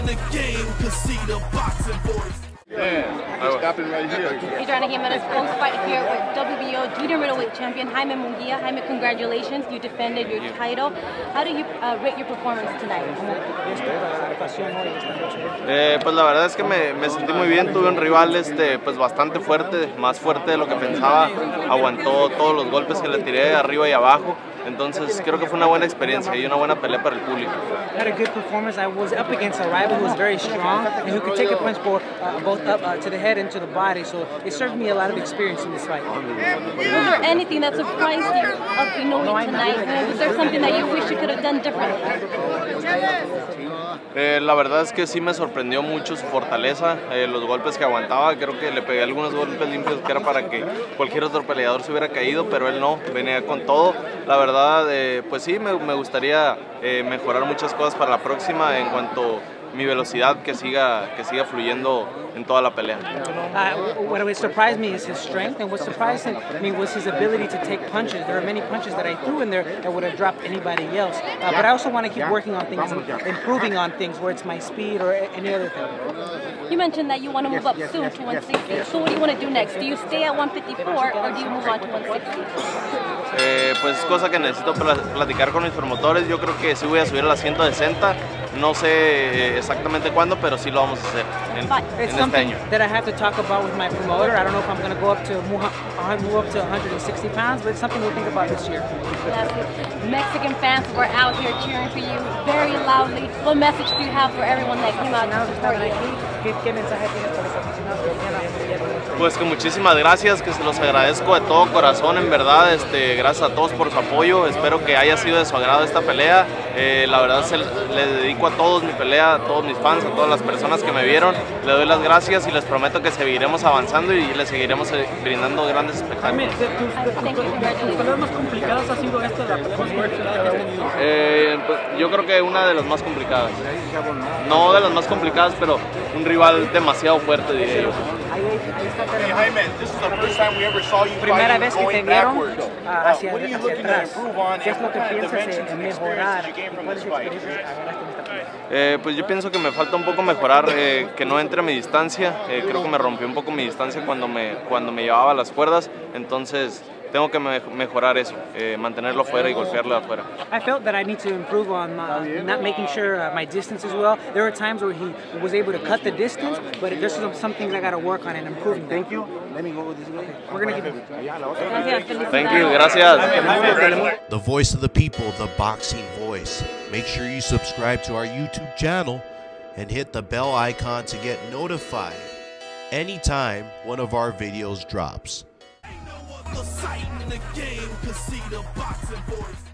in the game could see the boxing voice. stopping right here. Adriana Jimenez, post fight here with WBO junior middleweight champion Jaime Munguia. Jaime, congratulations, you defended your title. How do you uh, rate your performance tonight? Eh, pues la verdad es que me, me, sentí muy bien, tuve un rival este, pues bastante fuerte, más fuerte de lo que pensaba, aguantó todos los golpes que le tiré arriba y abajo, entonces creo que fue una buena experiencia y una buena pelea para el público. Had a good performance. I was up against a rival who was very strong and who could take a punch both, uh, both up uh, to the head and to the body, so it served me a lot of experience in this fight. Was there anything that surprised you of Inoue tonight? Was there something that you wish you could have done differently? Eh, la verdad es que sí me sorprendió mucho su fortaleza, eh, los golpes que aguantaba, creo que le pegué algunos golpes limpios que era para que cualquier otro peleador se hubiera caído, pero él no, venía con todo. La verdad, eh, pues sí, me, me gustaría eh, mejorar muchas cosas para la próxima en cuanto mi velocidad que siga, que siga fluyendo en toda la pelea. Uh, what surprised me is his strength, and what surprised me was his ability to take punches. There are many punches that I threw in there that would have dropped anybody else. Uh, but I also want to keep working on things, and improving on things, where it's my speed or any other thing. You mentioned that you want to move up soon to 160. So what do you want to do next? Do you stay at 154 or do you move on to 160? Eh, pues es cosa que necesito platicar con mis promotores. Yo creo que sí voy a subir a las 160. No sé exactamente cuándo, pero sí lo vamos a hacer en, It's en something este año. that I have to talk about with my promoter. I don't know if I'm going to go up to move, move up to 160 pounds, but it's something we'll think about this year. Mexican fans were out here cheering for you very loudly. What message do you have for everyone that came out to support you? ¿Qué, qué mensaje tienes para los aficionados? Pues que muchísimas gracias, que se los agradezco de todo corazón, en verdad, este, gracias a todos por su apoyo, espero que haya sido de su agrado esta pelea, eh, la verdad se, le dedico a todos mi pelea, a todos mis fans, a todas las personas que me vieron, le doy las gracias y les prometo que seguiremos avanzando y les seguiremos eh, brindando grandes espectáculos. ¿Tus peleas más complicadas ha sido esta la Eh, pues, yo creo que una de las más complicadas, no de las más complicadas, pero un rival demasiado fuerte diría yo. Hey, Jaime, this is the first time we ever saw you Primera vez que te going vieron backwards. ah, hacia, what are you hacia looking to atrás. ¿Qué es lo what que piensas en mejorar? Eh, pues yo pienso que me falta un poco mejorar, eh, que no entre mi distancia. Eh, creo que me rompió un poco mi distancia cuando me, cuando me llevaba a las cuerdas. Entonces tengo que me- mejorar eso, eh, mantenerlo afuera y golpearlo de afuera. I felt that I need to improve on uh, not making sure uh, my distance as well. There were times where he was able to cut the distance, but there's some, some things I got to work on and improving. Thank you. Let me go this way. We're gonna keep. Thank you, gracias. The voice of the people, the boxing voice. Make sure you subscribe to our YouTube channel and hit the bell icon to get notified anytime one of our videos drops. Sight in the game could see the boxing voice.